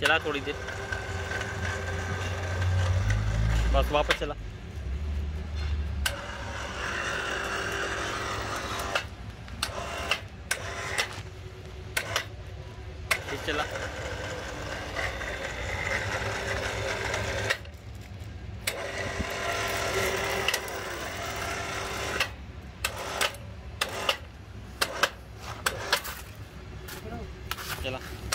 चला थोड़ी देर। बस वापस चला। फिर चला। चला।